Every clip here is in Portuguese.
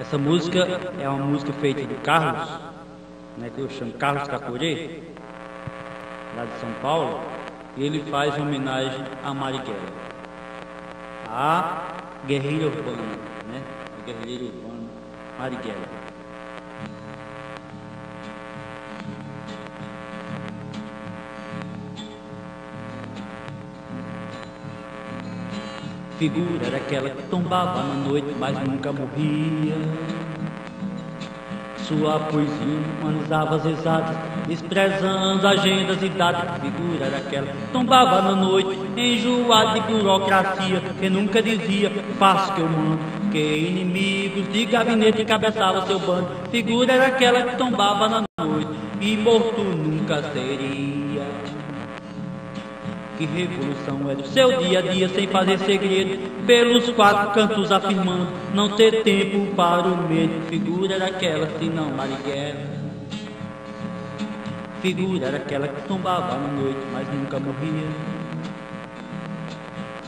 Essa música é uma música feita do Carlos, né, que eu chamo Carlos Cacurê, lá de São Paulo, e ele faz homenagem a Marighella, a guerreira urbana, né, a guerreira urbana Marighella. Figura era aquela que tombava na noite, mas nunca morria. Sua poesia humanizava as exatas, desprezando agendas e datas. Figura era aquela que tombava na noite, enjoada de burocracia, que nunca dizia, faço que eu mando. Que inimigos de gabinete encabeçava seu bando. Figura era aquela que tombava na noite, e morto nunca seria. Que revolução é do seu dia a dia sem fazer segredo, pelos quatro cantos afirmando não ter tempo para o medo. Figura era aquela, se não Marighella. Figura era aquela que tombava na noite, mas nunca morria.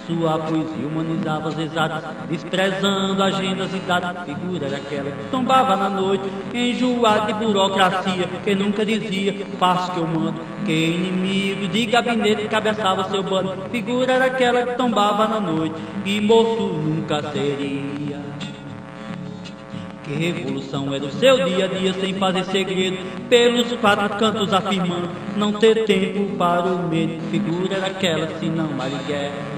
Sua poesia humanizava as exatas, desprezando agendas e datas. Figura daquela que tombava na noite, enjoada de burocracia, que nunca dizia, faço que eu mando. Que inimigo de gabinete cabeçava seu bando. Figura daquela que tombava na noite, e morto nunca seria. Que revolução é do seu dia a dia sem fazer segredo, pelos quatro cantos afirmando não ter tempo para o medo. Figura daquela, se não Marighella.